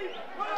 Three,